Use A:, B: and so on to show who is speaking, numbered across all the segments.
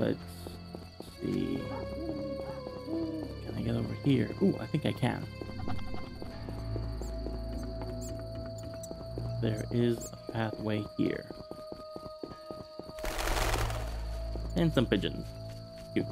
A: let's see. Can I get over here? Ooh, I think I can. There is a pathway here. And some pigeons. Cute.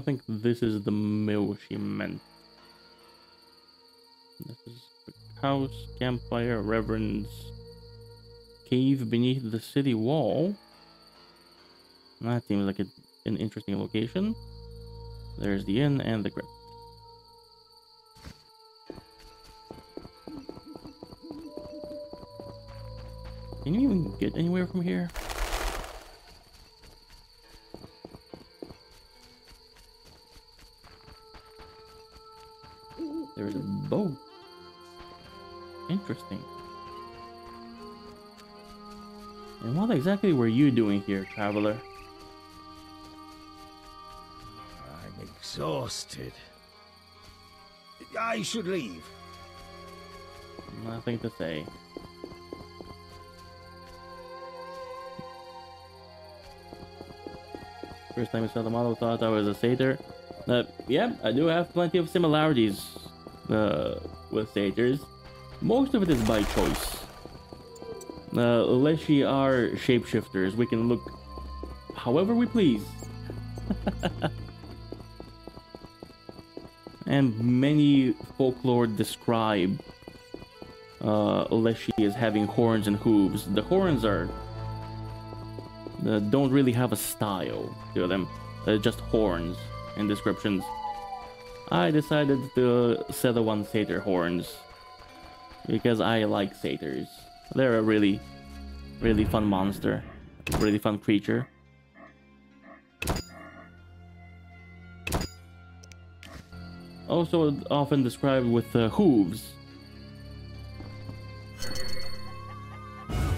A: Don't think this is the mill she meant. This is house, campfire, reverend's cave beneath the city wall. That seems like a, an interesting location. There's the inn and the crypt. Can you even get anywhere from here? What exactly were you doing here, traveler?
B: I'm exhausted. I should leave.
A: Nothing to say. First time I saw the model, thought I was a satyr. Uh, yeah, I do have plenty of similarities uh, with satyrs. Most of it is by choice. Uh, Leshy are shapeshifters. We can look however we please. and many folklore describe uh, Leshy as having horns and hooves. The horns are uh, don't really have a style to them. Just horns and descriptions. I decided to settle on satyr horns because I like satyrs. They're a really, really fun monster, really fun creature. Also often described with uh, hooves.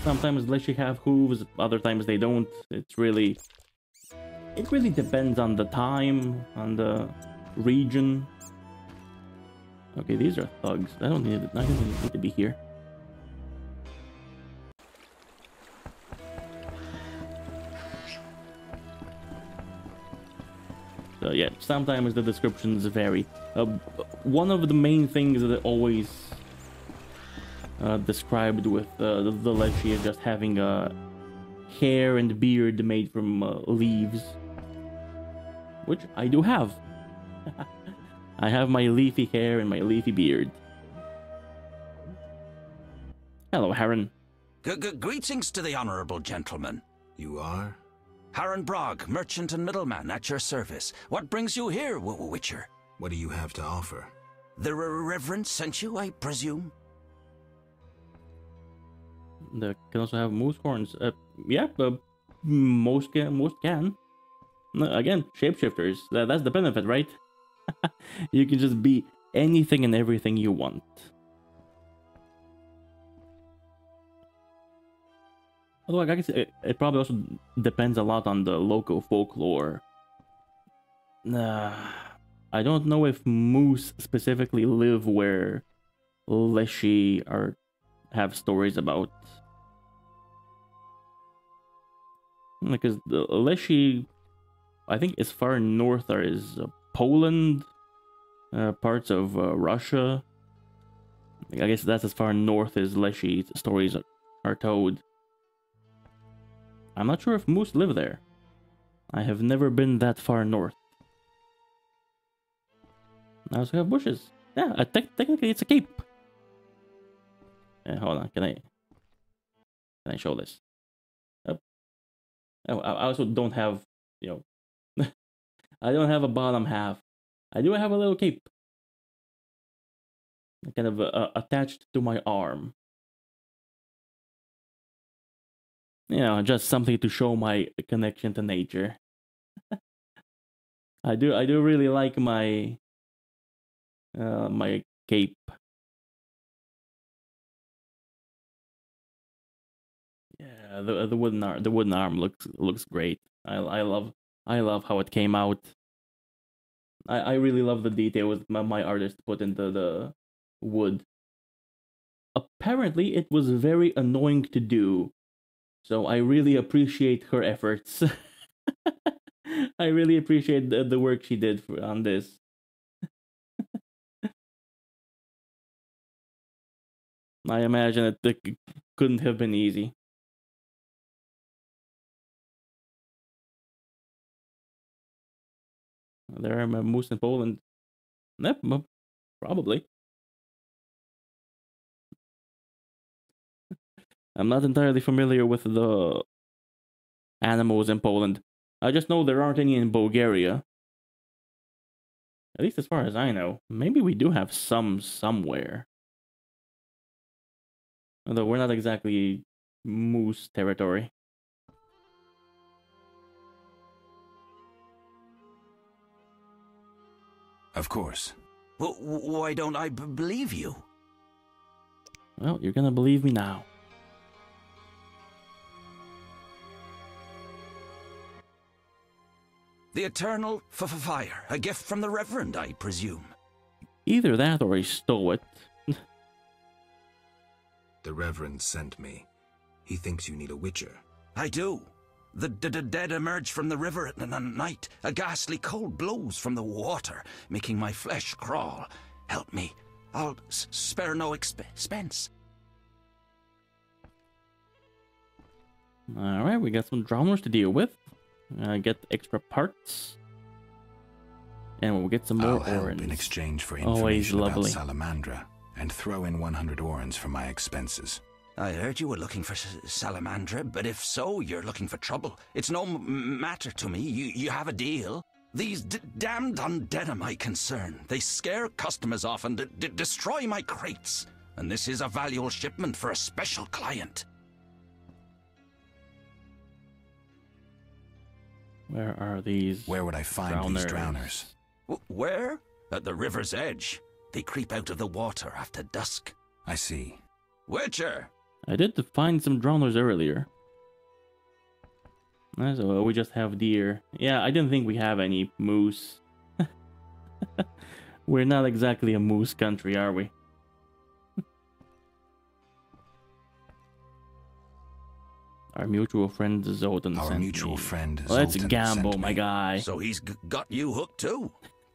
A: Sometimes they actually have hooves, other times they don't. It's really... It really depends on the time, on the region. Okay, these are thugs. I don't need, I don't need to be here. Yeah, sometimes the descriptions vary. Uh, one of the main things that always uh, described with uh, the, the is just having a hair and beard made from uh, leaves, which I do have. I have my leafy hair and my leafy beard. Hello, Haren.
C: G -g Greetings to the honorable gentleman.
B: You are?
C: Haren Brogg, merchant and middleman at your service. What brings you here, w Witcher?
B: What do you have to offer?
C: The Reverend sent you, I presume?
A: The can also have moose horns. Uh, yeah, but most can. Most can. No, again, shapeshifters. That, that's the benefit, right? you can just be anything and everything you want. Although I guess it, it probably also depends a lot on the local folklore. Uh, I don't know if moose specifically live where Leshy are have stories about. Because the Leshy, I think, as far north is uh, Poland, uh, parts of uh, Russia. I guess that's as far north as Leshy stories are, are told. I'm not sure if moose live there. I have never been that far north. I also have bushes. Yeah, uh, te technically it's a cape. Yeah, hold on, can I... Can I show this? Oh, oh I also don't have, you know... I don't have a bottom half. I do have a little cape. Kind of uh, attached to my arm. You know, just something to show my connection to nature. I do, I do really like my, uh, my cape. Yeah, the the wooden arm, the wooden arm looks looks great. I I love I love how it came out. I, I really love the details my, my artist put into the wood. Apparently, it was very annoying to do, so I really appreciate her efforts. I really appreciate the, the work she did for, on this. I imagine it, it couldn't have been easy. There are moose in Poland. Yep, probably. I'm not entirely familiar with the animals in Poland. I just know there aren't any in Bulgaria. At least as far as I know. Maybe we do have some somewhere. Although we're not exactly moose territory.
B: Of course.
C: W why don't I believe you?
A: Well, you're gonna believe me now.
C: The eternal fire, a gift from the Reverend, I presume.
A: Either that or he stole it.
B: the Reverend sent me. He thinks you need a witcher.
C: I do. The, dead emerge from the river at night. A ghastly cold blows from the water, making my flesh crawl. Help me. I'll spare no expense.
A: Alright, we got some drowners to deal with. Uh, get extra parts. And we'll get some more
B: I'll
A: orens.
B: in exchange for information Always lovely. about Salamandra, and throw in 100 orens for my expenses.
C: I heard you were looking for Salamandra, but if so, you're looking for trouble. It's no matter to me. You, you have a deal. These damned undead are my concern. They scare customers off and destroy my crates. And this is a valuable shipment for a special client.
A: Where are these?
B: Where would I find drowners? these drowners?
C: W where? At the river's edge. They creep out of the water after dusk.
B: I see.
C: Witcher!
A: I did find some drowners earlier. So oh, we just have deer. Yeah, I didn't think we have any moose. We're not exactly a moose country, are we? Our mutual friend Zoltan
B: Our mutual
A: me.
B: friend
A: well, Let's gamble, my guy.
C: So he's got you hooked too?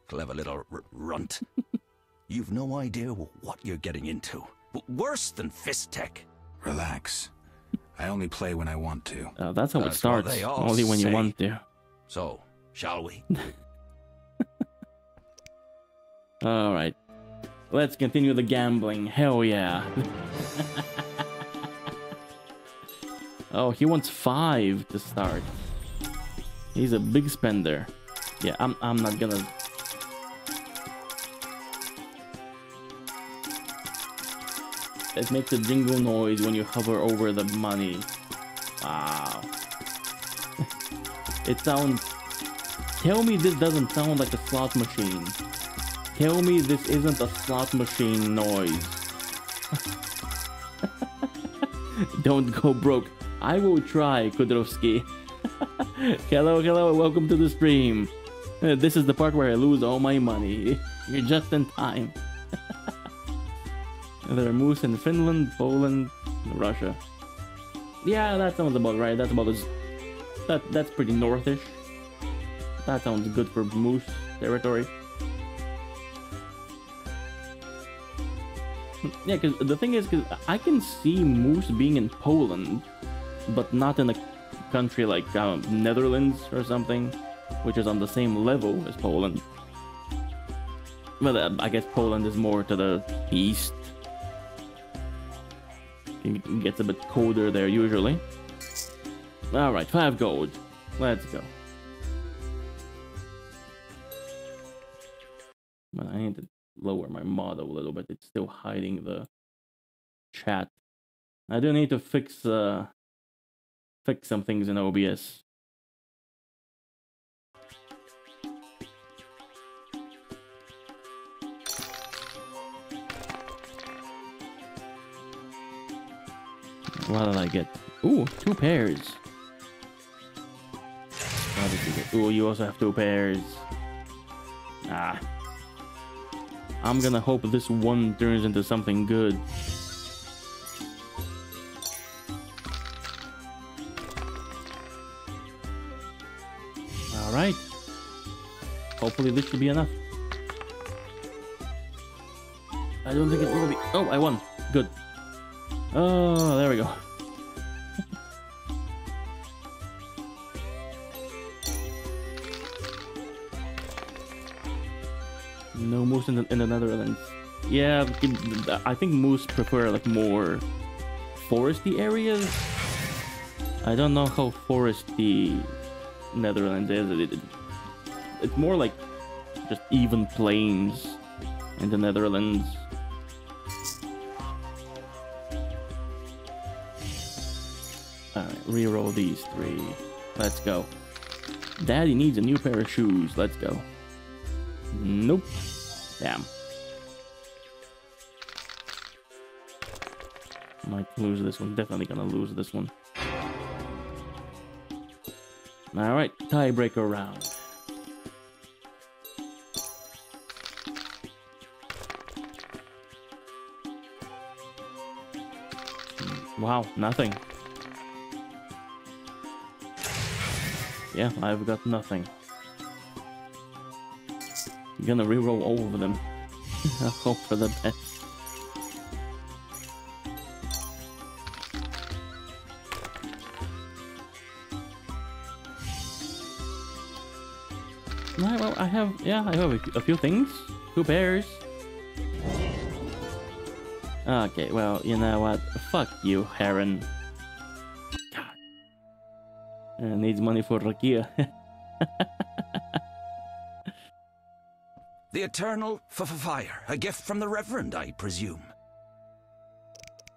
C: Clever little runt. You've no idea what you're getting into. But worse than fisstech.
B: Relax. I only play when I want to.
A: Uh, that's how that's it starts. Only when say. you want to.
C: So, shall we?
A: All right. Let's continue the gambling. Hell yeah. oh, he wants five to start. He's a big spender. Yeah, I'm I'm not gonna It makes a jingle noise when you hover over the money. Wow. it sounds... Tell me this doesn't sound like a slot machine. Tell me this isn't a slot machine noise. Don't go broke. I will try, Kudrowski. hello, hello, welcome to the stream. Uh, this is the part where I lose all my money. You're just in time. There are moose in Finland, Poland, Russia. Yeah, that sounds about right. That's about as that that's pretty northish. That sounds good for moose territory. yeah, because the thing is, because I can see moose being in Poland, but not in a country like um, Netherlands or something, which is on the same level as Poland. Well, uh, I guess Poland is more to the east it gets a bit colder there usually. Alright, five gold. Let's go. But I need to lower my model a little bit. It's still hiding the chat. I do need to fix uh fix some things in OBS. What did I get? Ooh, two pairs. What did you get? Ooh, you also have two pairs. Ah. I'm gonna hope this one turns into something good. Hopefully this should be enough. I don't think it will be. Oh, I won. Good. Oh, there we go. no moose in the, in the Netherlands. Yeah, I think moose prefer like more foresty areas. I don't know how foresty Netherlands is. It, it, it's more like just even plains in the Netherlands. Alright, reroll these three. Let's go. Daddy needs a new pair of shoes. Let's go. Nope. Damn. Might lose this one. Definitely gonna lose this one. Alright, tiebreaker round. Wow, nothing. Yeah, I've got nothing. I'm gonna reroll all of them. I hope for the best. Right, well, I have, yeah, I have a, a few things. Two pairs. Okay, well, you know what? Fuck you, Haren. God. Uh, needs money for Rakia.
C: the eternal fire. A gift from the Reverend, I presume.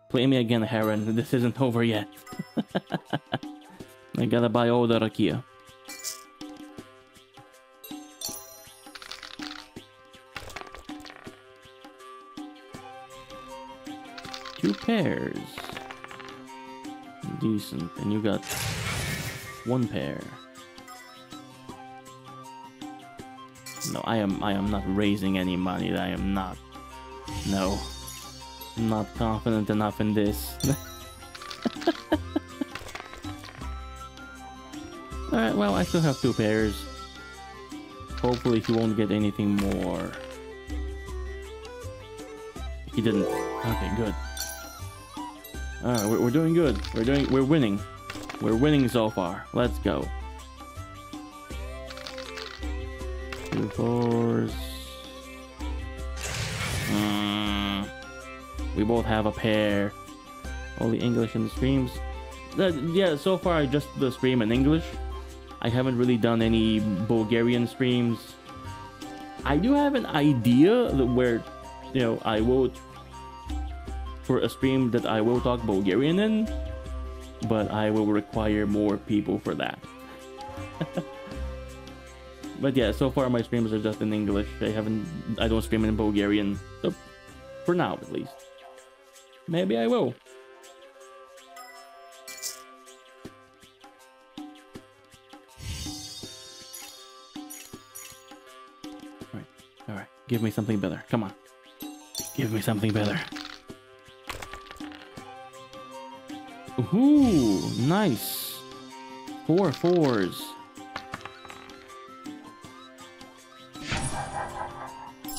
A: Play me again, Haren. This isn't over yet. I gotta buy all the Rakia. Pairs. Decent. And you got one pair. No, I am I am not raising any money. I am not. No. I'm not confident enough in this. Alright, well, I still have two pairs. Hopefully he won't get anything more. He didn't. Okay, good. Alright, we're, we're doing good. We're doing, we're winning. We're winning so far. Let's go. Two fours. Mm. We both have a pair. Only English in the streams. Uh, yeah, so far I just the stream in English. I haven't really done any Bulgarian streams. I do have an idea where, you know, I will for a stream that I will talk Bulgarian in, but I will require more people for that. but yeah, so far my streams are just in English. I haven't, I don't stream in Bulgarian, so for now at least. Maybe I will. Alright, alright, give me something better. Come on. Give me something better. Ooh, nice. Four fours.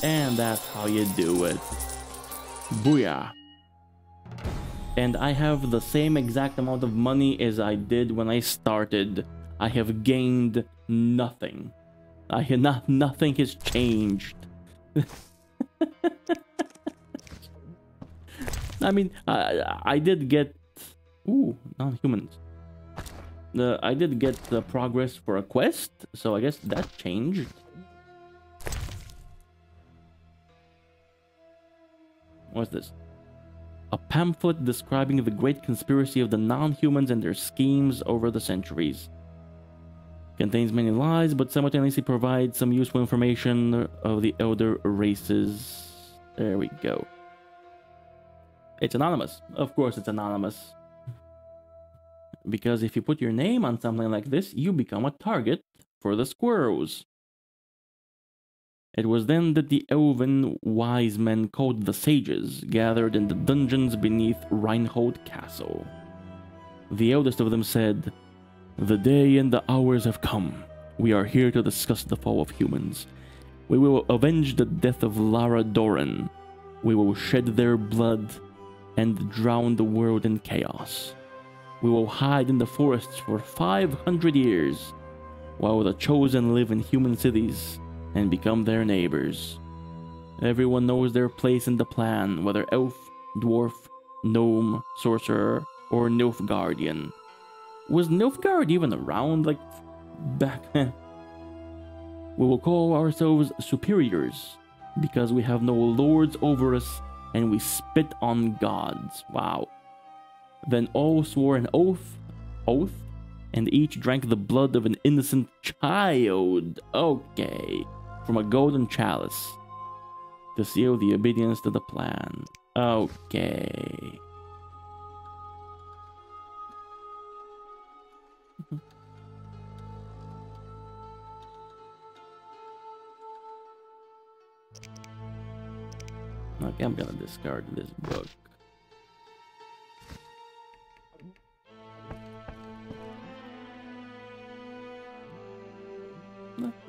A: And that's how you do it. Booyah. And I have the same exact amount of money as I did when I started. I have gained nothing. I have not nothing has changed. I mean, I, I did get Ooh, non-humans. The I did get the progress for a quest, so I guess that changed. What's this? A pamphlet describing the great conspiracy of the non-humans and their schemes over the centuries. Contains many lies, but simultaneously provides some useful information of the elder races. There we go. It's anonymous. Of course it's anonymous. Because if you put your name on something like this, you become a target for the squirrels. It was then that the elven wise men called the sages gathered in the dungeons beneath Reinhold Castle. The eldest of them said, The day and the hours have come. We are here to discuss the fall of humans. We will avenge the death of Lara Dorren. We will shed their blood and drown the world in chaos. We will hide in the forests for 500 years, while the chosen live in human cities and become their neighbors. Everyone knows their place in the plan, whether elf, dwarf, gnome, sorcerer, or Nilfgaardian. Was Nilfgaard even around, like, back then? We will call ourselves superiors, because we have no lords over us and we spit on gods. Wow. Then all swore an oath, oath, and each drank the blood of an innocent child. Okay from a golden chalice to seal the obedience to the plan. Okay. okay, I'm gonna discard this book.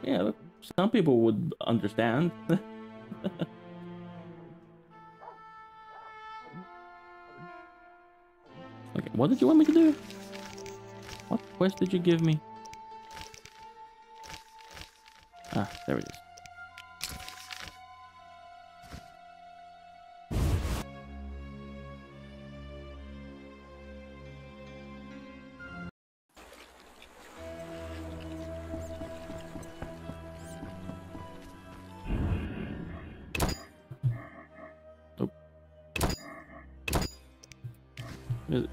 A: Yeah, some people would understand. okay, what did you want me to do? What quest did you give me? Ah, there it is.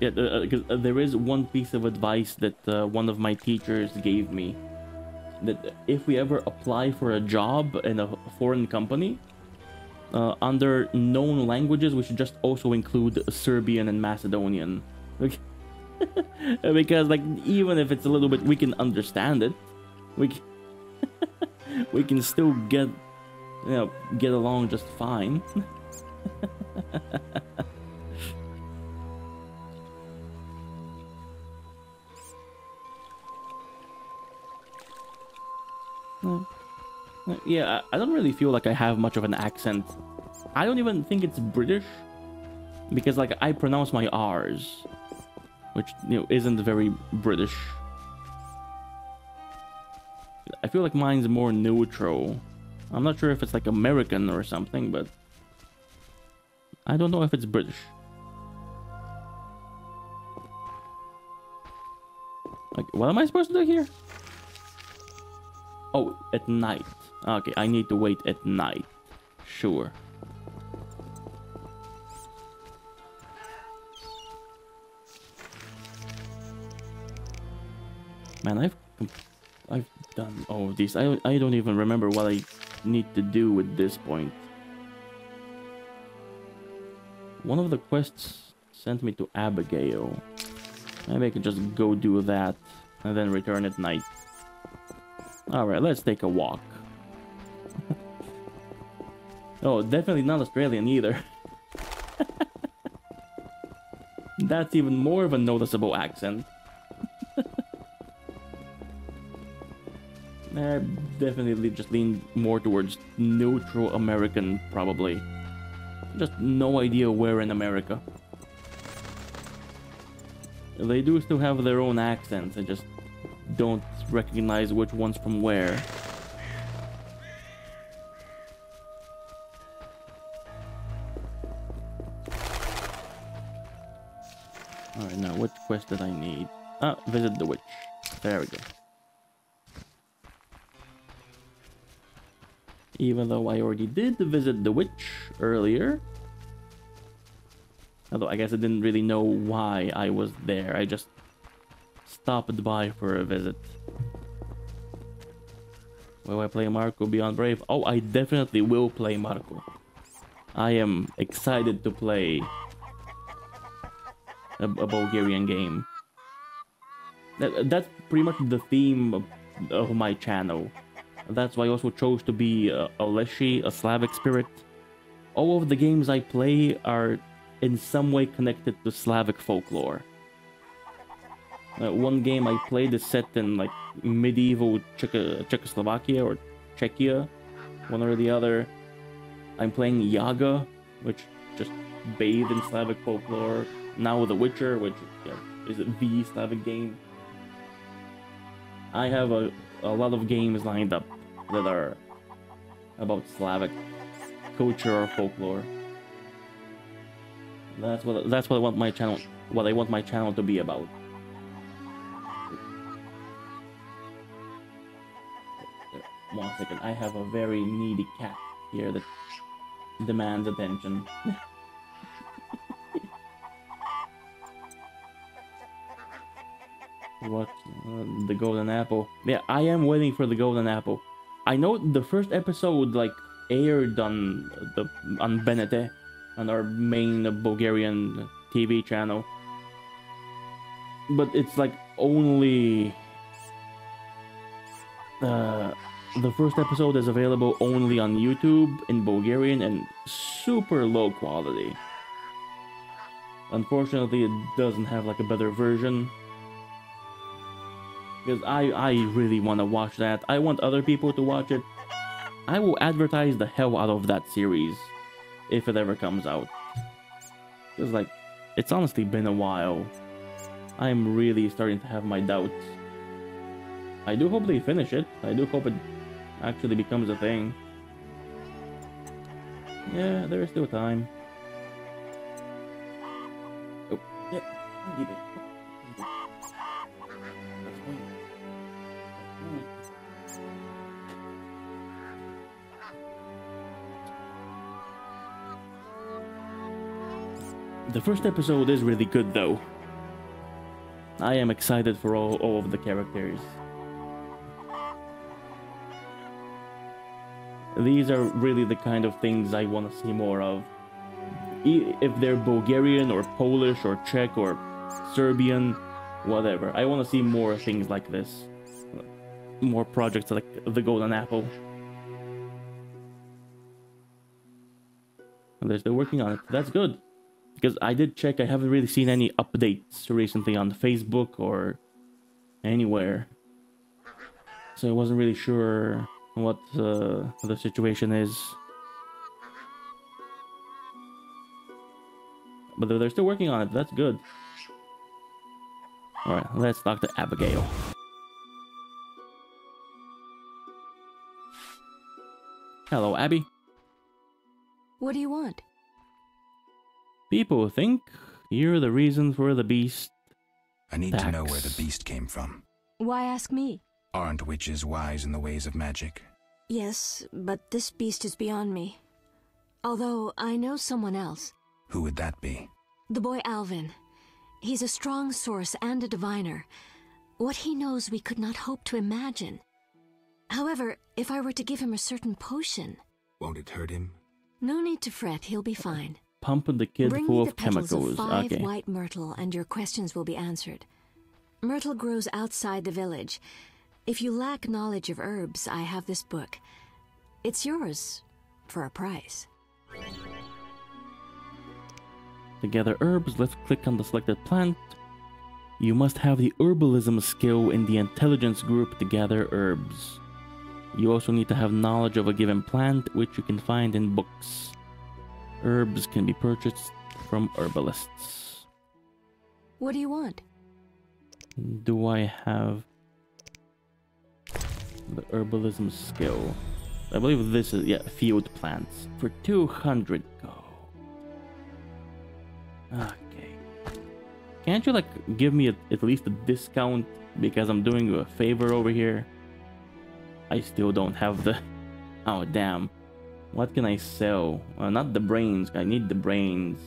A: Yeah, because uh, uh, there is one piece of advice that uh, one of my teachers gave me. That if we ever apply for a job in a foreign company, uh, under known languages, we should just also include Serbian and Macedonian. because, like, even if it's a little bit, we can understand it. We can, we can still get, you know, get along just fine. Yeah, I don't really feel like I have much of an accent. I don't even think it's British. Because, like, I pronounce my R's. Which, you know, isn't very British. I feel like mine's more neutral. I'm not sure if it's, like, American or something, but... I don't know if it's British. Like, what am I supposed to do here? Oh, at night. Okay, I need to wait at night. Sure. Man, I've I've done all of these. I I don't even remember what I need to do with this point. One of the quests sent me to Abigail. Maybe I can just go do that and then return at night. Alright, let's take a walk. Oh, definitely not Australian either. That's even more of a noticeable accent. I definitely just lean more towards neutral American, probably. Just no idea where in America. They do still have their own accents, I just don't recognize which one's from where. Even though I already did visit the witch earlier. Although I guess I didn't really know why I was there. I just stopped by for a visit. Will I play Marko Beyond Brave? Oh, I definitely will play Marko. I am excited to play a, a Bulgarian game. That, that's pretty much the theme of, of my channel. That's why I also chose to be uh, a Leshy, a Slavic spirit. All of the games I play are in some way connected to Slavic folklore. Uh, one game I played is set in like medieval Czech- Czechoslovakia or Czechia, one or the other. I'm playing Yaga, which just bathed in Slavic folklore. Now The Witcher, which yeah, is the Slavic game. I have a, a lot of games lined up that are about Slavic culture or folklore. That's what that's what I want my channel what I want my channel to be about. One second, I have a very needy cat here that demands attention. what? Uh, the golden apple. Yeah, I am waiting for the golden apple. I know the first episode like aired on the on BNT, on our main Bulgarian TV channel. But it's like only uh, the first episode is available only on YouTube in Bulgarian and super low quality. Unfortunately, it doesn't have like a better version. Because I, I really want to watch that. I want other people to watch it. I will advertise the hell out of that series if it ever comes out. Because, like, it's honestly been a while. I'm really starting to have my doubts. I do hope they finish it. I do hope it actually becomes a thing. Yeah, there is still time. Oh, yeah, The first episode is really good though. I am excited for all, all of the characters. These are really the kind of things I want to see more of. If they're Bulgarian or Polish or Czech or Serbian, whatever. I want to see more things like this. More projects like the Golden Apple. they're still working on it. That's good. Because I did check, I haven't really seen any updates recently on Facebook or anywhere. So I wasn't really sure what the situation is. But they're still working on it, that's good. Alright, let's talk to Abigail. Hello, Abby.
D: What do you want?
A: People think you're the reason for the beast.
B: I need to know where the beast came from.
D: Why ask me?
B: Aren't witches wise in the ways of magic?
D: Yes, but this beast is beyond me. Although I know someone else.
B: Who would that be?
D: The boy Alvin. He's a strong source and a diviner. What he knows we could not hope to imagine. However, if I were to give him a certain potion...
B: Won't it hurt him?
D: No need to fret, he'll be fine.
A: Pump the kid
D: Bring
A: full
D: the
A: of chemicals.
D: Of five
A: okay.
D: white myrtle and your questions will be answered. Myrtle grows outside the village. If you lack knowledge of herbs, I have this book. It's yours for a price.
A: To gather herbs, let's click on the selected plant. You must have the herbalism skill in the intelligence group to gather herbs. You also need to have knowledge of a given plant, which you can find in books. Herbs can be purchased from herbalists.
D: What do you want?
A: Do I have the herbalism skill? I believe this is, yeah, field plants. For 200 gold. Okay. Can't you, like, give me a, at least a discount because I'm doing you a favor over here? I still don't have the... Oh, damn. What can I sell? Uh, not the brains. I need the brains.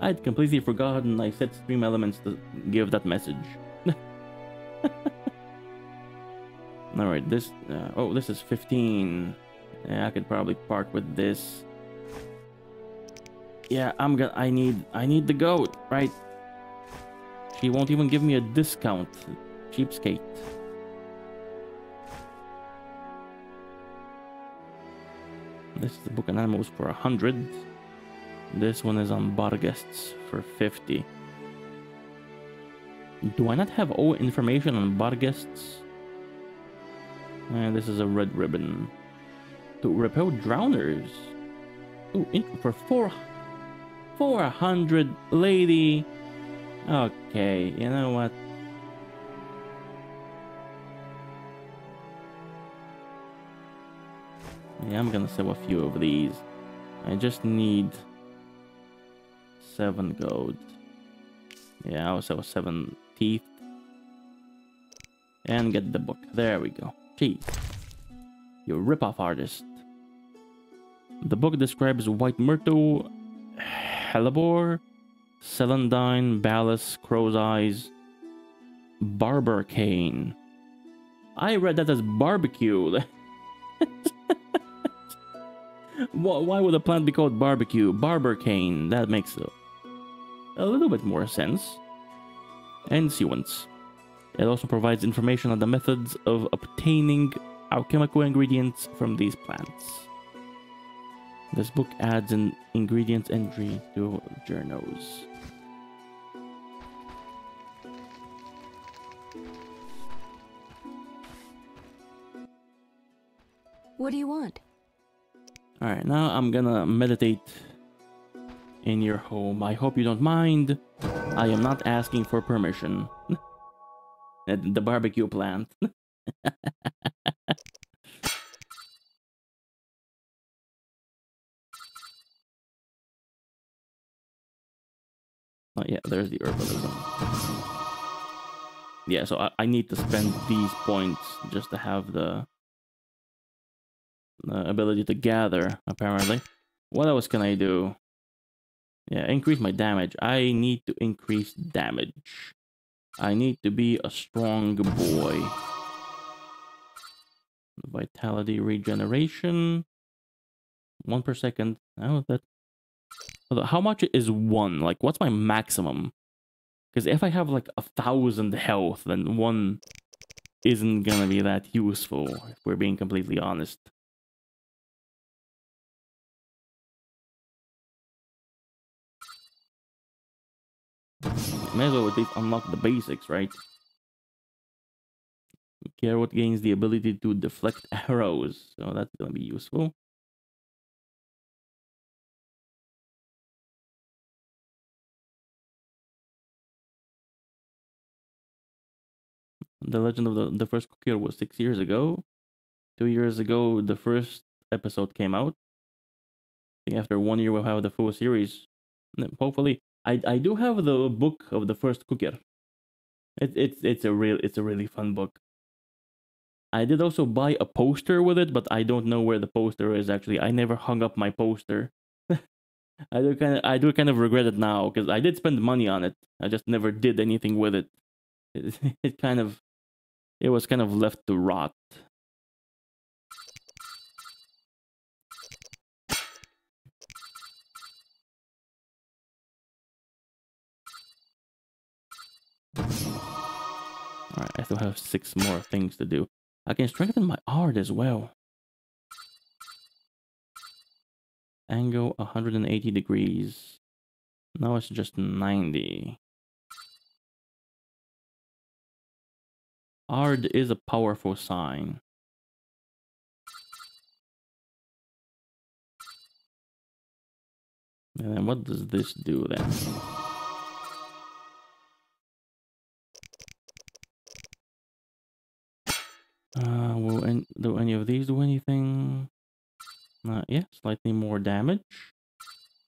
A: I'd completely forgotten I set stream elements to give that message. Alright, this... Uh, oh, this is 15. Yeah, I could probably park with this. Yeah, I'm gonna... I need... I need the goat, right? She won't even give me a discount. Cheapskate. This is the book on animals for a hundred. This one is on Barghests for 50. Do I not have all information on Barghests? And eh, this is a red ribbon. To repel drowners. Ooh, for four, 400 lady. Okay, you know what? Yeah, I'm gonna sell a few of these. I just need seven gold. Yeah, I'll sell seven teeth. And get the book. There we go. Jeez. You rip-off artist. The book describes White Myrtle, Hellebore, Celandine, Balisse, Crow's Eyes, Barbicane. I read that as barbecue. Why would a plant be called barbecue? Barbicane. That makes a, little bit more sense. And sequence. It also provides information on the methods of obtaining alchemical ingredients from these plants. This book adds an ingredients entry to journals.
D: What do you want?
A: Alright, now I'm gonna meditate in your home. I hope you don't mind. I am not asking for permission. the barbecue plant. Oh yeah, there's the herbalism. Yeah, so I, I need to spend these points just to have the, the ability to gather, apparently. What else can I do? Yeah, increase my damage. I need to increase damage. I need to be a strong boy. Vitality regeneration. One per second. Oh, that how much is one? Like, what's my maximum? Because if I have like a thousand health, then one isn't gonna be that useful, if we're being completely honest. May as well at least unlock the basics, right? Geralt gains the ability to deflect arrows, so that's gonna be useful. The Legend of the, the First Cooker was six years ago. Two years ago, the first episode came out. after one year, we'll have the full series. Hopefully, I I do have the book of the first cooker. It, it's it's a real it's a really fun book. I did also buy a poster with it, but I don't know where the poster is actually. I never hung up my poster. I do kind of I do kind of regret it now because I did spend money on it. I just never did anything with it. It, it kind of it was kind of left to rot. Alright, I still have six more things to do. I can strengthen my Aard as well. Angle 180 degrees. Now it's just 90. Aard is a powerful sign. And what does this do then? Uh, will any, do any of these do anything? Uh, yeah, slightly more damage.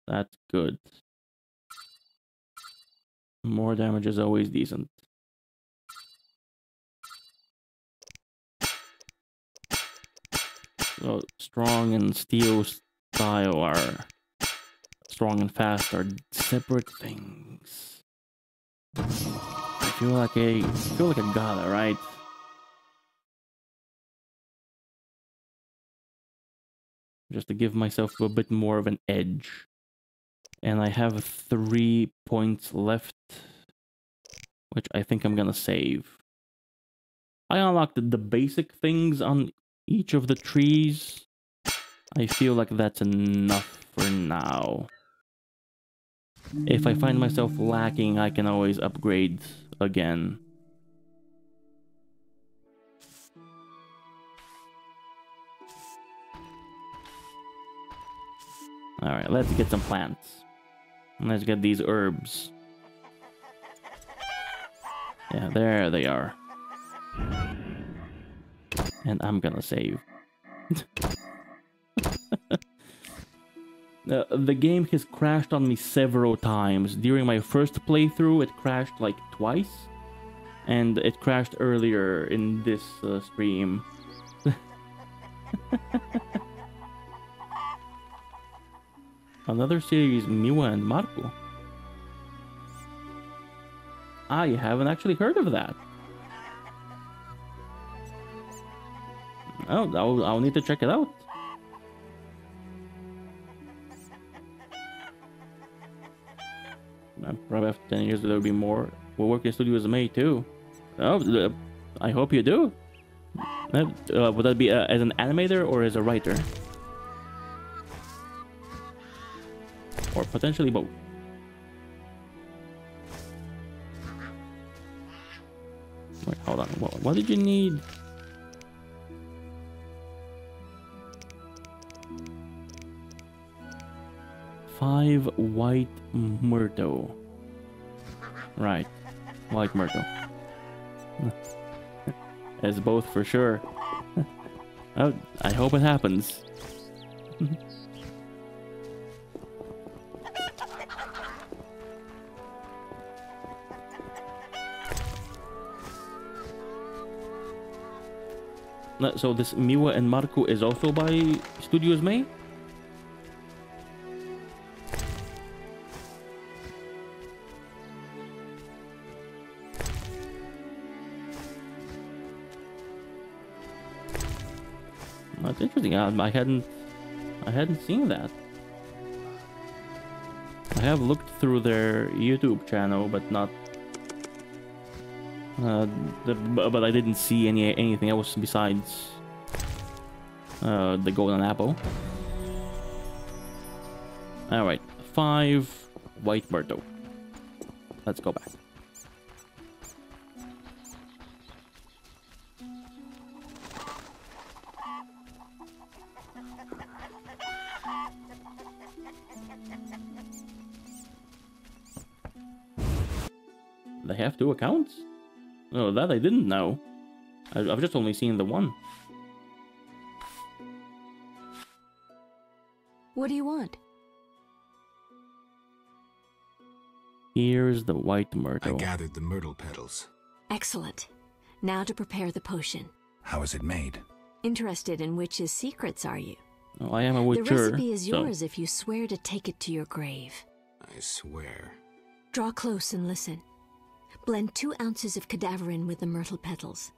A: That's good. More damage is always decent. So strong and steel style are strong and fast are separate things. I feel like a I feel like a god, right? Just to give myself a bit more of an edge. And I have three points left. which I think I'm gonna save. I unlocked the basic things on each of the trees. I feel like that's enough for now. If I find myself lacking, I can always upgrade again. Alright, let's get some plants. Let's get these herbs. Yeah, there they are. And I'm gonna save. Uh, the game has crashed on me several times. During my first playthrough, it crashed like twice. And it crashed earlier in this uh, stream. Another series, Miwa and Marco. I haven't actually heard of that. Oh, I'll, I'll need to check it out. Uh, probably after 10 years there'll be more. We'll work in studios May too. Oh, I hope you do. Uh, uh, would that be uh, as an animator or as a writer? Potentially both. Wait, hold on. What, what did you need? Five white myrtle. Right. White myrtle. As both for sure. oh, I hope it happens. so this Miwa and Marco is also by Studios May? That's interesting. I, I hadn't I hadn't seen that. I have looked through their YouTube channel, but not uh, but I didn't see any anything else besides uh, the golden apple. All right, five white myrtle. Let's go back. They have two accounts? Oh, that I didn't know. I, I've just only seen the one.
D: What do you want?
A: Here's the white myrtle.
B: I gathered the myrtle petals.
D: Excellent. Now to prepare the potion.
B: How is it made?
D: Interested in witch's secrets, are you?
A: Oh, I am a witcher.
D: The recipe is
A: so-
D: yours if you swear to take it to your grave.
B: I swear.
D: Draw close and listen. Blend two ounces of cadaverine with the myrtle petals.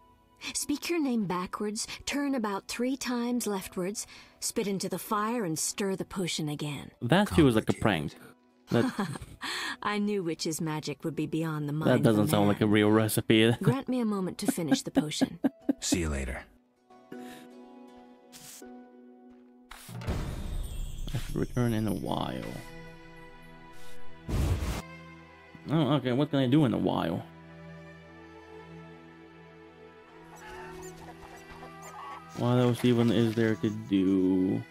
D: Speak your name backwards, turn about three times leftwards, spit into the fire, and stir the potion again.
A: That feels like a prank. That
D: I knew witch's magic would be beyond the mind
A: that doesn't
D: a
A: sound like a real recipe.
D: Grant me a moment to finish the potion.
B: See you later.
A: I should return in a while. Oh, okay. What can I do in a while? What else even is there to do?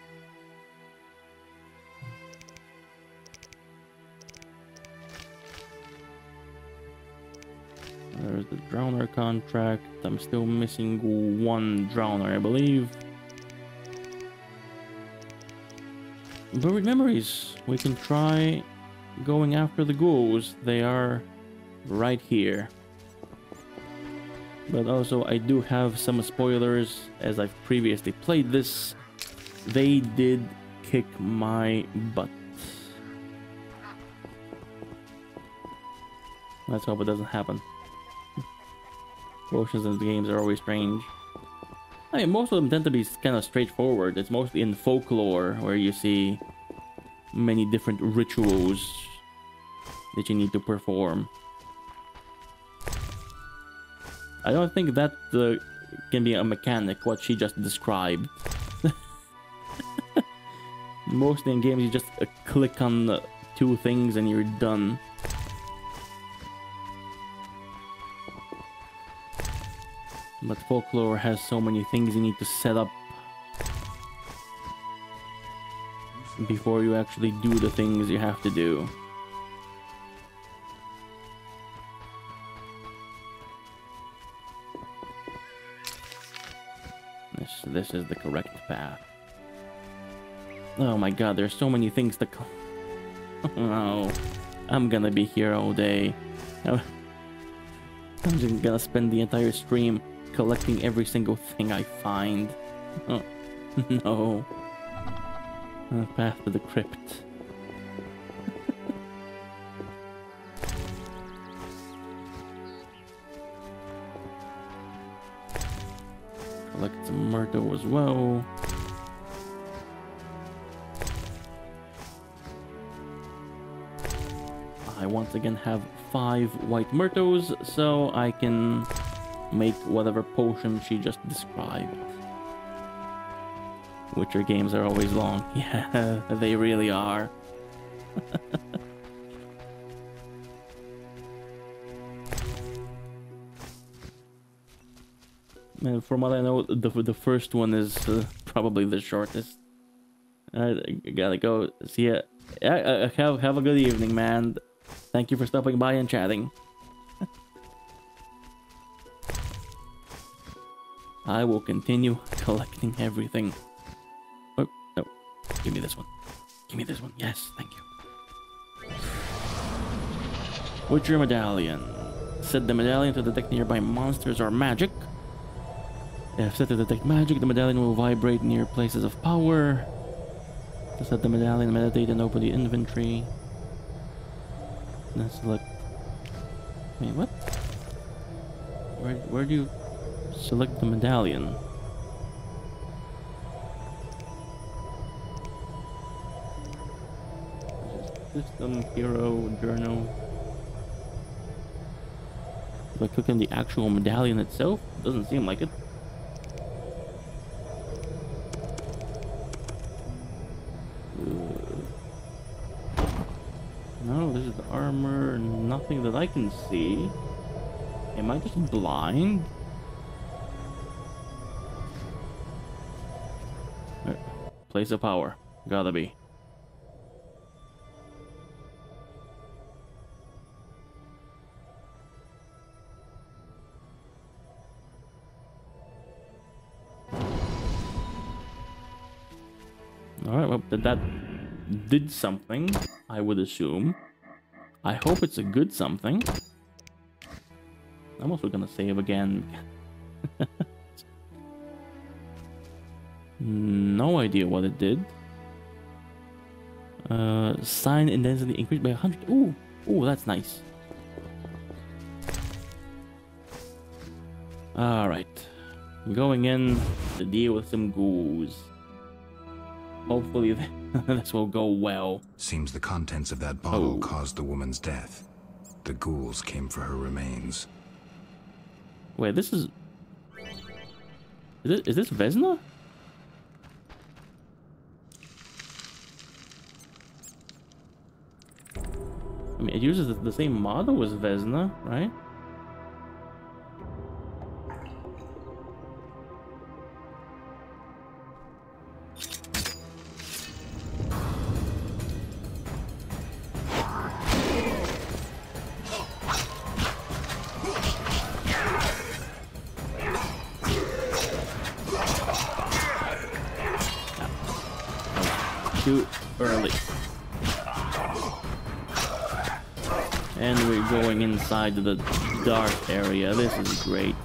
A: There's the Drowner contract. I'm still missing one Drowner, I believe. Buried memories. We can try going after the ghouls. They are right here. But also, I do have some spoilers as I've previously played this. They did kick my butt. Let's hope it doesn't happen. Potions in the games are always strange. I mean, most of them tend to be kind of straightforward. It's mostly in folklore where you see many different rituals that you need to perform. I don't think that uh, can be a mechanic, what she just described. Mostly in games, you just uh, click on two things and you're done. But folklore has so many things you need to set up before you actually do the things you have to do. This, this is the correct path. Oh my god, there's so many things to... oh, I'm gonna be here all day. I'm just gonna spend the entire stream collecting every single thing I find. Oh, no. Uh, path to the crypt. Collect some myrtle as well. I once again have five white myrtles, so I can make whatever potion she just described. Witcher games are always long. Yeah, they really are. Man, from what I know, the the first one is uh, probably the shortest. I gotta go. See ya. Yeah, uh, have have a good evening, man. Thank you for stopping by and chatting. I will continue collecting everything. Give me this one. Give me this one. Yes, thank you. Witcher medallion. Set the medallion to detect nearby monsters or magic. If set to detect magic, the medallion will vibrate near places of power. To set the medallion, meditate and open the inventory. Let's look. Wait, what? Where, where do you select the medallion? System, hero, journal. Do I click on the actual medallion itself? Doesn't seem like it. No, this is the armor. Nothing that I can see. Am I just blind? Uh, place of power. Gotta be. Did something, I would assume. I hope it's a good something. I'm also gonna save again. no idea what it did. Uh, sign and density increased by 100. Ooh, ooh, that's nice. Alright. Going in to deal with some ghouls. Hopefully this will go well.
B: Seems the contents of that bottle oh. caused the woman's death. The ghouls came for her remains.
A: Wait, this is... Is this, is this Vesna? I mean, it uses the same model as Vesna, right? Going inside the dark area. This is great.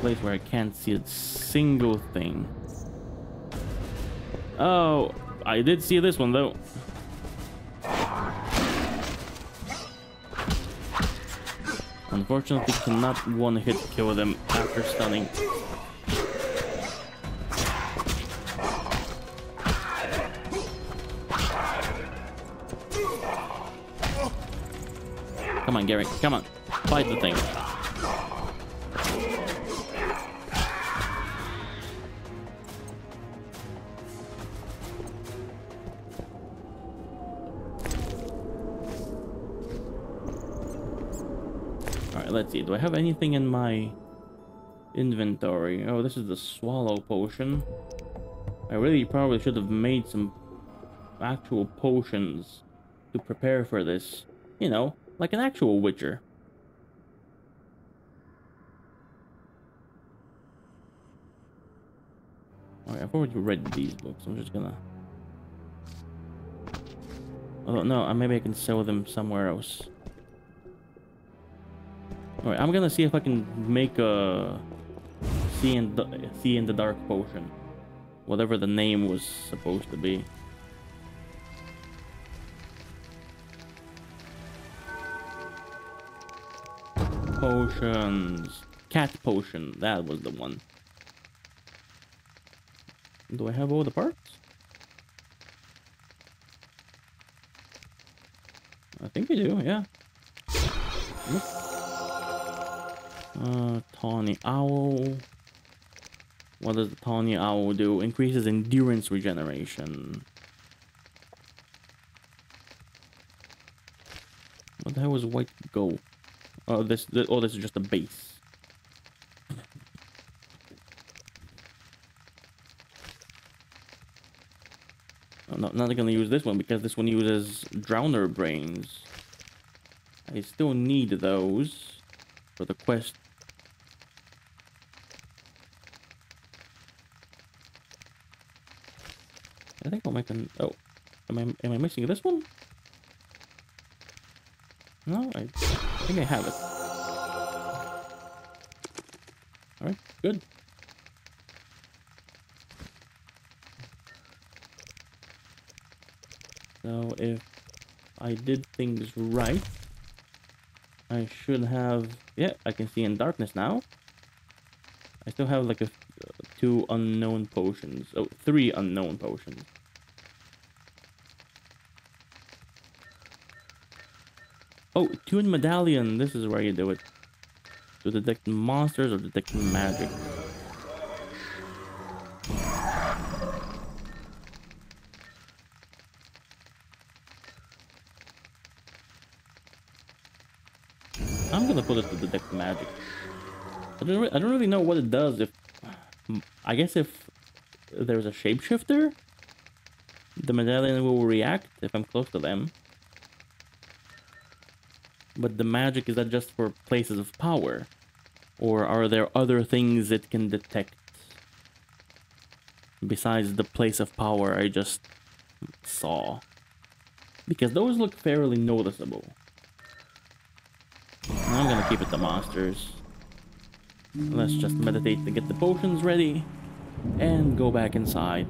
A: Place where I can't see a single thing. Oh, I did see this one though. Unfortunately, cannot one-hit kill them after stunning. Gary. Come on. Fight the thing. Alright, let's see. Do I have anything in my inventory? Oh, this is the swallow potion. I really probably should have made some actual potions to prepare for this. You know, like an actual Witcher. Alright, I've already read these books. I'm just gonna... Oh, no, uh, maybe I can sell them somewhere else. Alright, I'm gonna see if I can make a see in the see in the dark potion. Whatever the name was supposed to be. Potions. Cat potion, that was the one. Do I have all the parts? I think I do, yeah. Uh, Tawny Owl. What does the Tawny Owl do? Increases endurance regeneration. What the hell is White Gull? Oh, this, this oh, this is just a base. I'm not, not gonna use this one because this one uses Drowner Brains. I still need those for the quest I think I'll make an. Oh, am I am I missing this one? No, I, think I have it. All right, good. So if I did things right, I should have. Yeah, I can see in darkness now. I still have like a uh, two unknown potions. Oh, three unknown potions. Oh, Tune Medallion. This is where you do it. To detect monsters or detect magic. I'm gonna put it to detect magic. I don't, I don't really know what it does if I guess if there's a shapeshifter, the medallion will react if I'm close to them. But the magic, is that just for places of power? Or are there other things it can detect? Besides the place of power I just saw. Because those look fairly noticeable. I'm gonna keep it the monsters. Let's just meditate to get the potions ready and go back inside.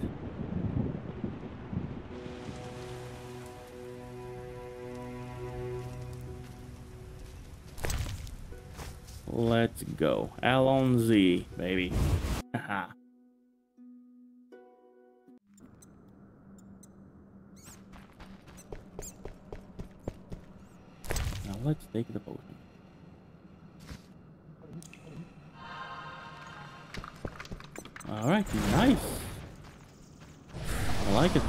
A: Let's go. Allons-y, baby. Haha. now let's take the potion. Alright, nice. I like it.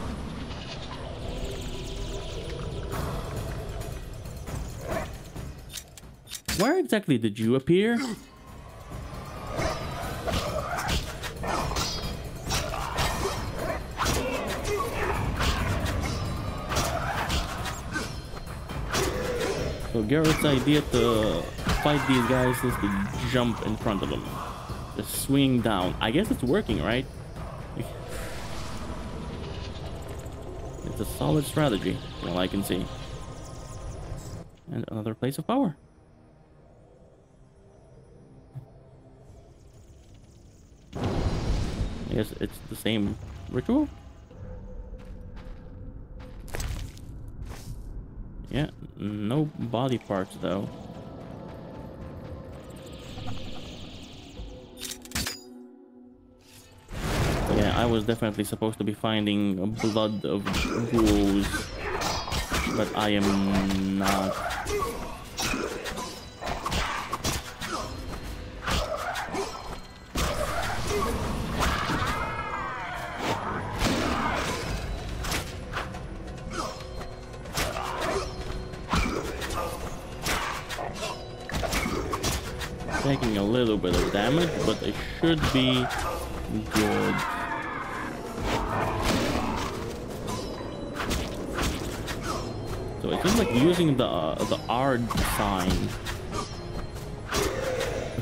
A: Where exactly did you appear? So Geralt's idea to fight these guys is to jump in front of them. Just swing down. I guess it's working, right? It's a solid strategy, from all I can see. And another place of power. I guess it's the same ritual? Yeah, no body parts though. Yeah, I was definitely supposed to be finding blood of ghouls, but I am not. Little bit of damage, but I should be good. So it seems like using the uh, the Aard sign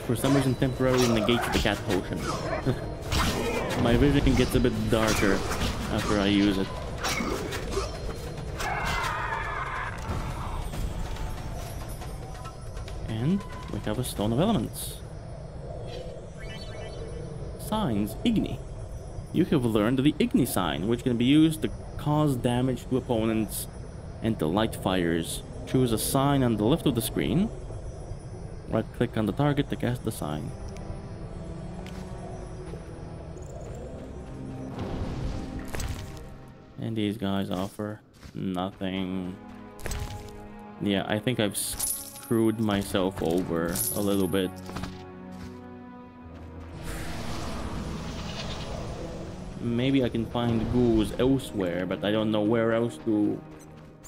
A: for some reason temporarily negates the cat potion. My vision gets a bit darker after I use it. And we have a Stone of Elements. Signs, Igni. You have learned the Igni sign, which can be used to cause damage to opponents and to light fires. Choose a sign on the left of the screen. Right click on the target to cast the sign. And these guys offer nothing. Yeah, I think I've screwed myself over a little bit. Maybe I can find ghouls elsewhere, but I don't know where else to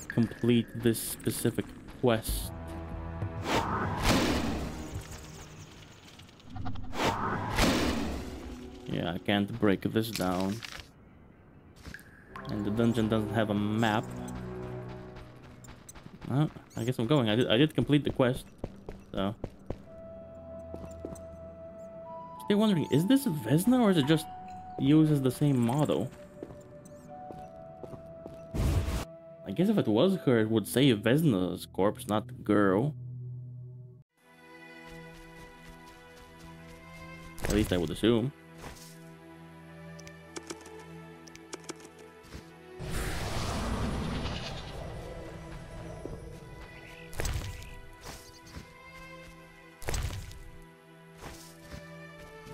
A: complete this specific quest. Yeah, I can't break this down. And the dungeon doesn't have a map. Well, I guess I'm going. I did, I did complete the quest, so... Still wondering, is this Vesna or is it just uses the same model? I guess if it was her, it would say Vesna's corpse, not the girl. At least I would assume.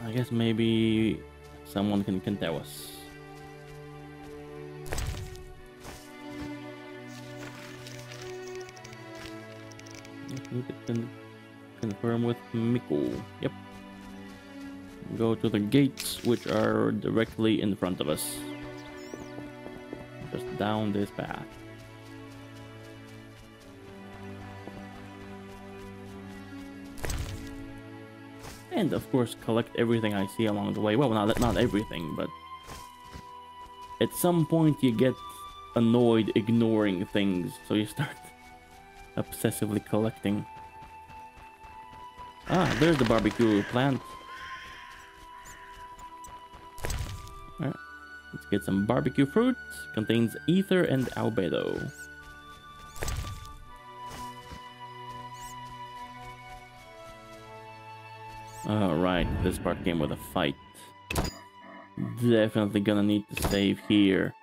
A: I guess maybe someone can, tell us. Con confirm with Miku. Yep. Go to the gates, which are directly in front of us. Just down this path. And of course collect everything I see along the way. Well, not not everything, but at some point you get annoyed ignoring things, so you start obsessively collecting. Ah, there's the balisse plant. Alright, let's get some balisse fruit. Contains ether and albedo. Alright, this part came with a fight. Definitely gonna need to save here.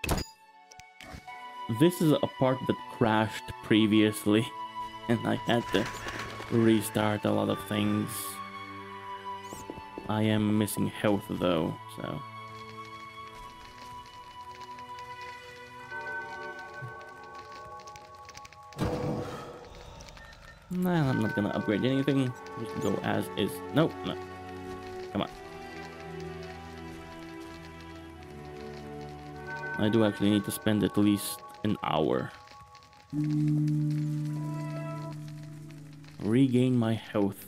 A: This is a part that crashed previously, and I had to restart a lot of things. I am missing health though, so... Nah, I'm not gonna upgrade anything. Just go as is. No, no. Come on. I do actually need to spend at least an hour. Regain my health.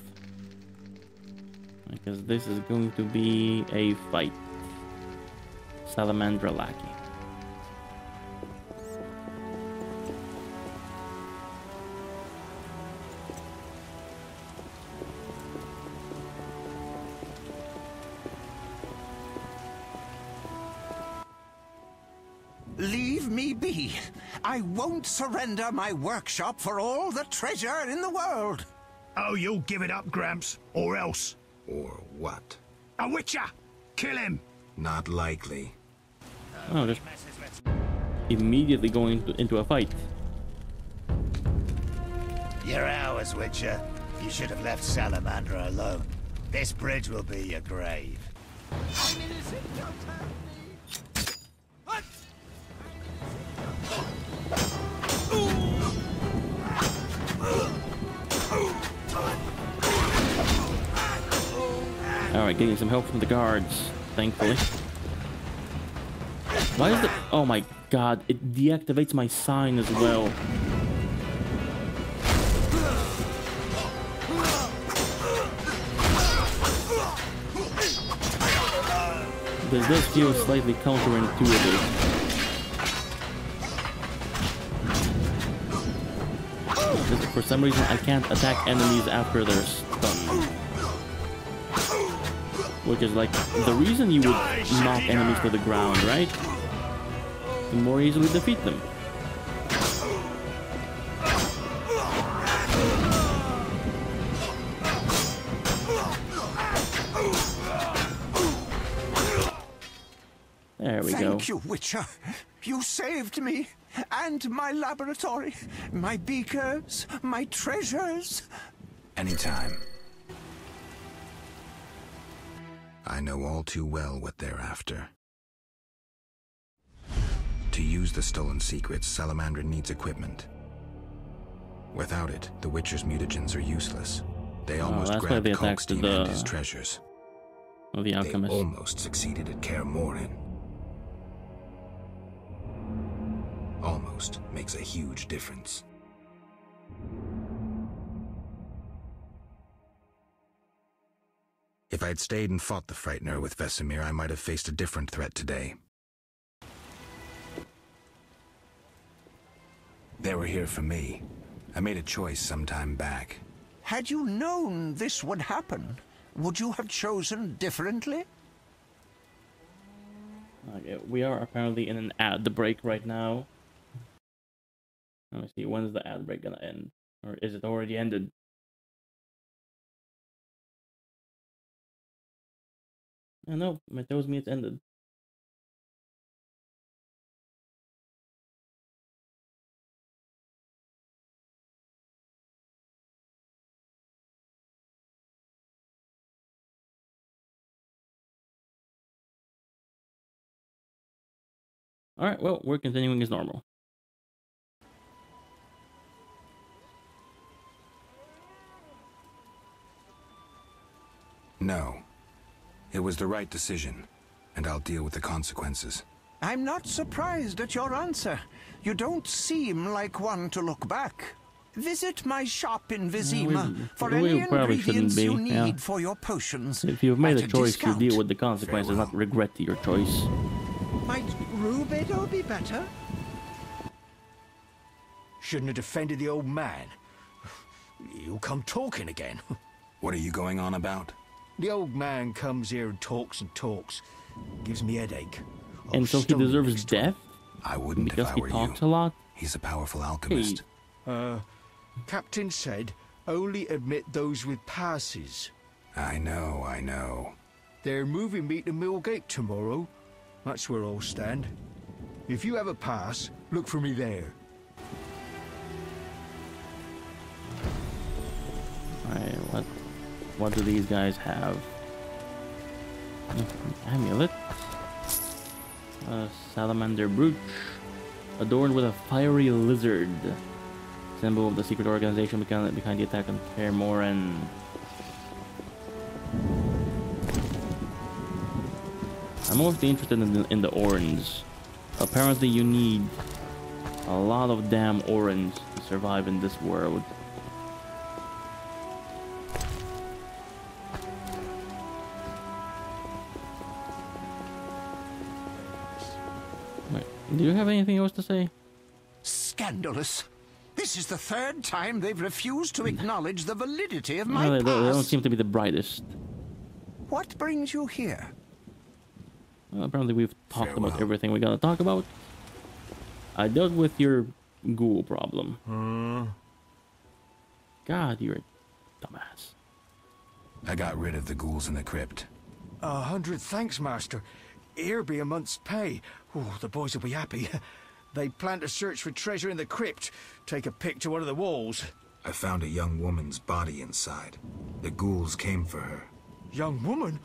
A: Because this is going to be a fight. Salamandra Lackey.
E: I surrender my workshop for all the treasure in the world.
F: Oh, you'll give it up, Gramps, or else.
B: Or what?
F: A witcher! Kill him!
B: Not likely.
A: Oh, just immediately going into, into a fight.
G: You're ours, Witcher. You should have left Salamandra alone. This bridge will be your grave.
A: Alright, getting some help from the guards, thankfully. Why is it... Oh my god, it deactivates my sign as well. Does this feel slightly counterintuitive? For some reason, I can't attack enemies after they're which is like the reason you would knock enemies to the ground, right? To more easily defeat them. There we
C: Thank
A: go.
C: Thank you, Witcher. You saved me. And my laboratory. My beakers. My treasures.
B: Anytime. I know all too well what they're after. To use the stolen secrets, Salamandra needs equipment. Without it, the Witcher's mutagens are useless. They
A: Oh,
B: almost
A: why
B: grabbed
A: they
B: Kalkstein
A: the-
B: and his treasures.
A: Oh, the
B: They
A: alchemist.
B: almost succeeded at Kaer. Almost makes a huge difference. If I had stayed and fought the Frightener with Vesemir, I might have faced a different threat today. They were here for me. I made a choice some time back.
C: Had you known this would happen, would you have chosen differently?
A: Okay, we are apparently in an ad break right now. Let me see, when's the ad break gonna end? Or is it already ended? I know, it tells me it's ended. Alright, well, we're continuing as normal.
B: No. It was the right decision, and I'll deal with the consequences.
C: I'm not surprised at your answer. You don't seem like one to look back. Visit my shop in Vizima
A: we-
C: for
A: we
C: any ingredients you need
A: yeah.
C: for your potions.
A: If you've made
C: at
A: a choice,
C: discount.
A: you deal with the consequences, not regret your choice.
C: Might Rubido be better?
F: Shouldn't have defended the old man. You come talking again.
B: What are you going on about?
F: The old man comes here and talks and talks. Gives me headache. I'll
A: And so he deserves death
B: I wouldn't
A: because
B: if I
A: he
B: were
A: talks
B: you.
A: a lot?
B: He's a powerful alchemist.
F: Uh, Captain said only admit those with passes.
B: I know, I know.
F: They're moving me to Millgate tomorrow. That's where I'll stand. If you have a pass, look for me there.
A: Alright, what what do these guys have? Amulet. A salamander brooch. Adorned with a fiery lizard. Symbol of the secret organization behind, the attack on Kaer Morhen. I'm mostly interested in the, in the orange. Apparently you need a lot of damn orange to survive in this world. Do you have anything else to say?
C: Scandalous. This is the third time they've refused to acknowledge the validity of my
A: Well, they, don't- they don't seem to be the brightest.
C: What brings you here?
A: Well, apparently we've talked about everything we're gonna talk about. I dealt with your ghoul problem. Hmm. God, you're a dumbass.
B: I got rid of the ghouls in the crypt.
F: A hundred thanks, Master. Here be a month's pay. Oh, the boys will be happy. They plan to search for treasure in the crypt. Take a pick to one of the walls.
B: I found a young woman's body inside. The ghouls came for her.
F: Young woman?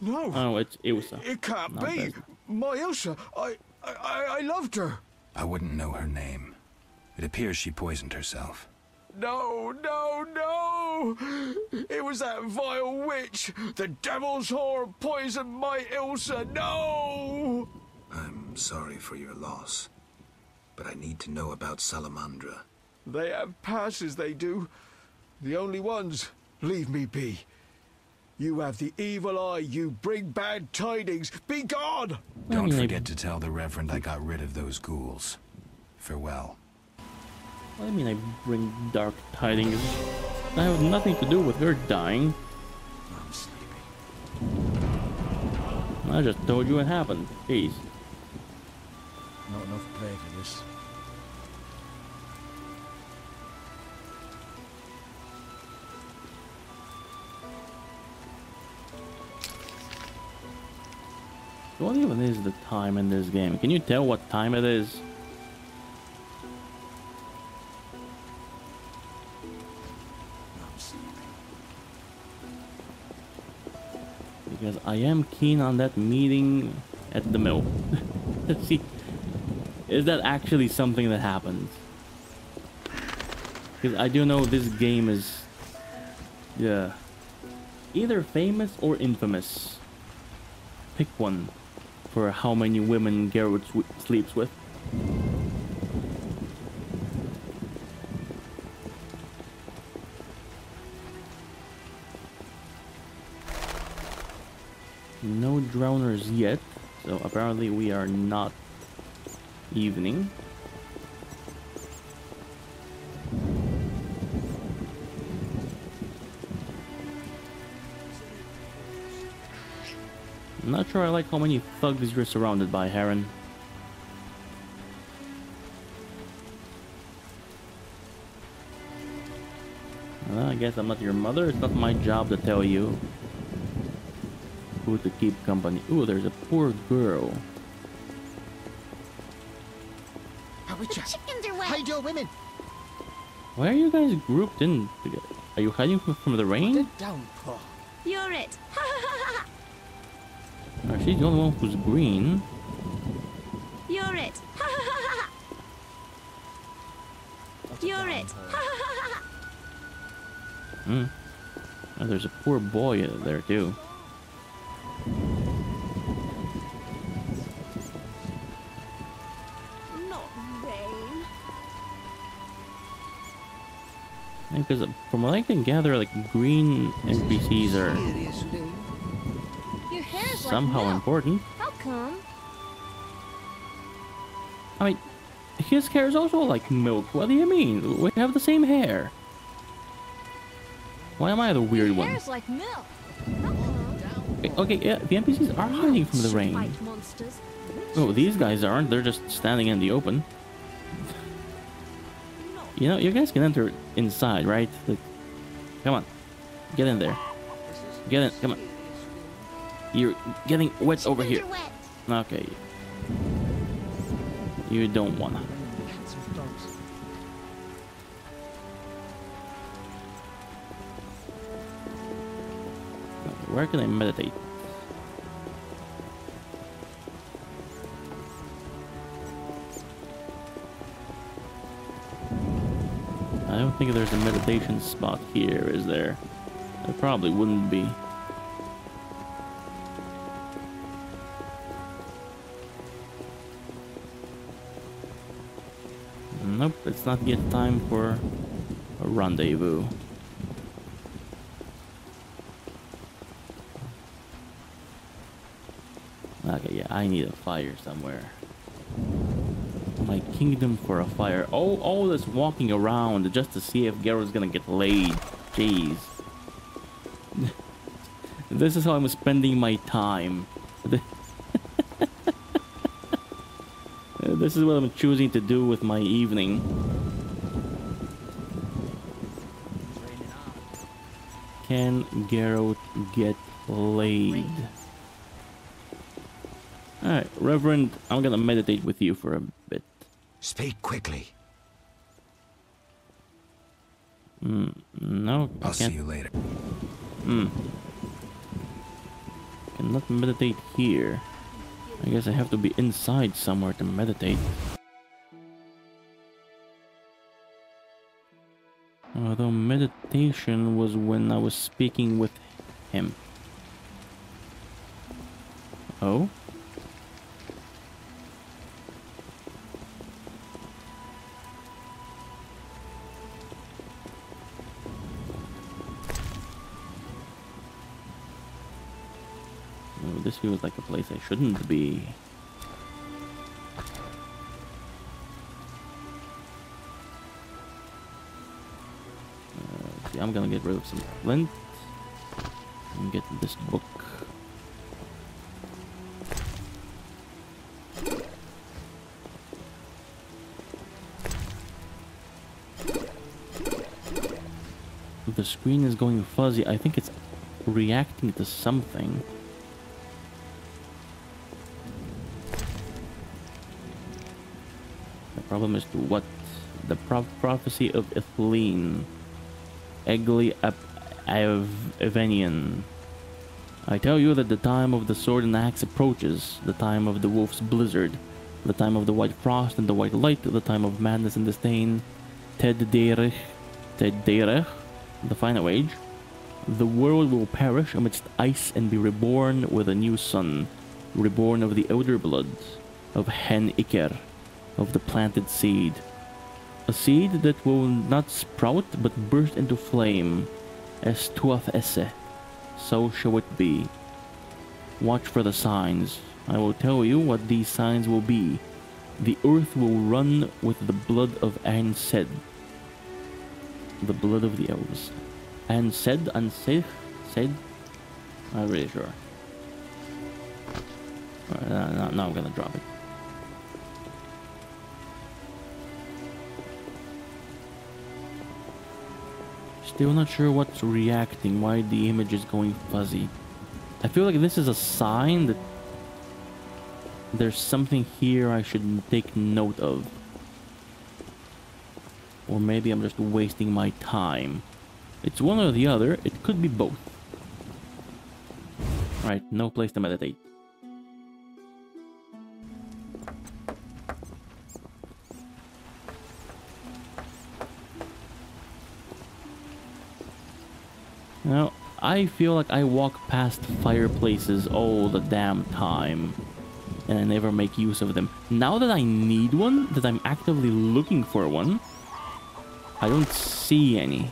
F: No.
A: Oh, it's Ilsa.
F: It can't
A: Not
F: be.
A: Vesna.
F: My Ilsa. I, I, I- I loved her.
B: I wouldn't know her name. It appears she poisoned herself.
F: No, no, no! It was that vile witch! The devil's whore poisoned my Ilsa! No!
B: I'm sorry for your loss. But I need to know about Salamandra.
F: They have passes, they do. The only ones. Leave me be. You have the evil eye. You bring bad tidings. Be gone!
B: Don't forget to tell the Reverend I got rid of those ghouls. Farewell.
A: What do you mean I bring dark tidings? I have nothing to do with her dying.
F: I'm sleepy.
A: I just told you what happened. Jeez.
F: Not enough play for this.
A: What even is the time in this game? Can you tell what time it is? Because I am keen on that meeting at the mill. Let's see. Is that actually something that happens? Because I do know this game is... Yeah. Either famous or infamous. Pick one for how many women Geralt sleeps with. Yet, so apparently we are not evening. I'm not sure I like how many thugs you're surrounded by, Haren. Well, I guess I'm not your mother. It's not my job to tell you who to keep company. Ooh, there's a poor girl.
H: Chickens are wet.
F: Hide your women!
A: Why are you guys grouped in together? Are you hiding from, from the rain?
F: down, Paul.
H: You're it.
A: Or she's the only one who's green.
H: You're it. You're it.
A: Hmm. Oh, there's a poor boy there too. Because from what I can gather, like green NPCs are somehow
H: like
A: important.
H: How come?
A: I mean, his hair is also like milk. What do you mean? We have the same hair. Why am I the weird
H: Your
A: one?
H: like milk. How come?
A: Okay, Okay, yeah, the NPCs are hiding from the rain. Oh, these guys aren't. They're just standing in the open. You know, you guys can enter inside, right? Like, come on. Get in there. Get in. Come on. You're getting wet over here. Okay. You don't wanna. Where can I meditate? I don't think there's a meditation spot here, is there? There probably wouldn't be. Nope, it's not yet time for a rendezvous. Okay, yeah, I need a fire somewhere. My kingdom for a fire. Oh, all this walking around just to see if Geralt's gonna get laid. Jeez. this is how I'm spending my time. This is what I'm choosing to do with my evening. Can Garrow get laid? Alright, Reverend, I'm gonna meditate with you for a.
C: Speak quickly.
A: Hmm, no, I
B: I'll see you later. Hmm.
A: cannot meditate here. I guess I have to be inside somewhere to meditate. Although meditation was when I was speaking with him. Oh? This feels like a place I shouldn't be. Uh, see, I'm gonna get rid of some flint and get this book. The screen is going fuzzy. I think it's reacting to something. Problem is to what? The pro prophecy of Ithlinne. Aegli aep Aevenien. I tell you that the time of the sword and axe approaches, the time of the wolf's blizzard, the time of the white frost and the white light, the time of madness and disdain. Tedd Deireadh, Tedd Deireadh, the final age. The world will perish amidst ice and be reborn with a new sun, reborn of the elder blood of Hen Ichaer, of the planted seed. A seed that will not sprout but burst into flame, as tuath esse, so shall it be. Watch for the signs. I will tell you what these signs will be. The earth will run with the blood of Aen Seidhe, the blood of the elves. Said, unsafe, said, I'm really sure. Now I'm gonna drop it. Still not sure what's reacting, why the image is going fuzzy. I feel like this is a sign that there's something here I should take note of. Or maybe I'm just wasting my time. It's one or the other. It could be both. Right, no place to meditate. I feel like I walk past fireplaces all the damn time. And I never make use of them. Now that I need one, that I'm actively looking for one, I don't see any.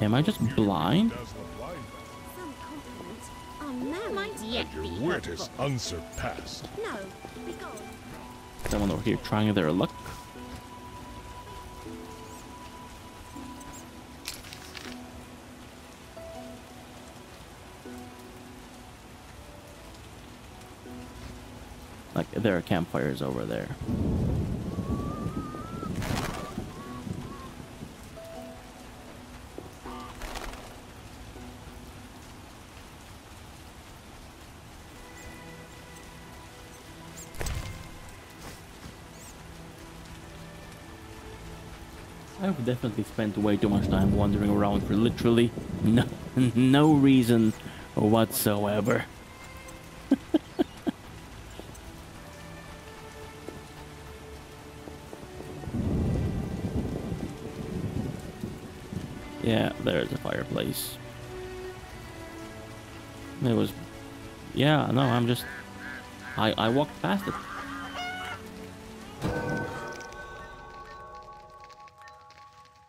A: Am I just blind?
H: Some compliments are now might yet be
I: Your wit is unsurpassed.
H: No, be gone.
A: Someone over here trying their luck. There are campfires over there. I've definitely spent way too much time wandering around for literally no, no reason whatsoever. A fireplace. It was... Yeah, no, I'm just... I, I walked past it.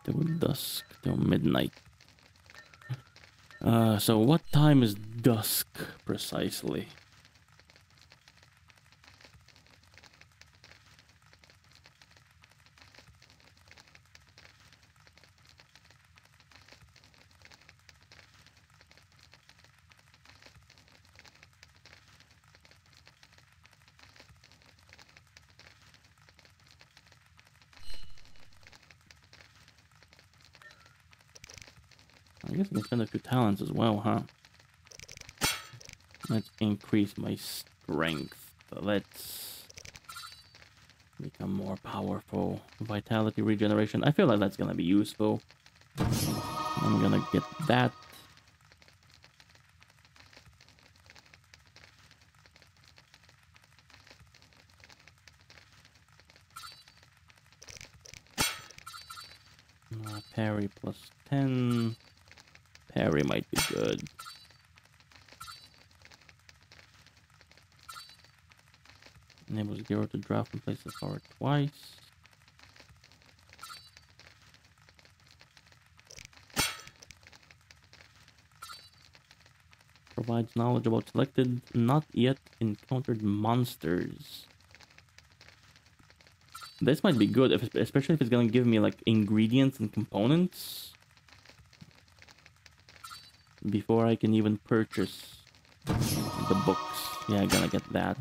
A: till dusk, till midnight. Uh, so what time is dusk precisely? I guess I can spend a few talents as well, huh? Let's increase my strength. Let's become more powerful. Vitality regeneration. I feel like that's gonna be useful. I'm gonna get that. Uh, parry plus 10. Parry might be good. Gero to drop and place the forward twice. Provides knowledge about selected, not yet encountered monsters. This might be good, if, especially if it's gonna give me like ingredients and components before I can even purchase the books. Yeah, I'm gonna get that.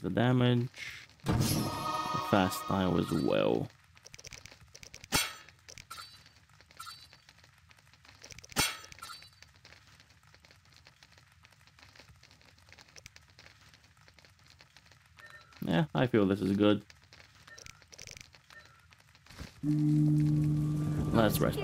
A: The damage. Fast style as well. Yeah, I feel this is good. Let's rest.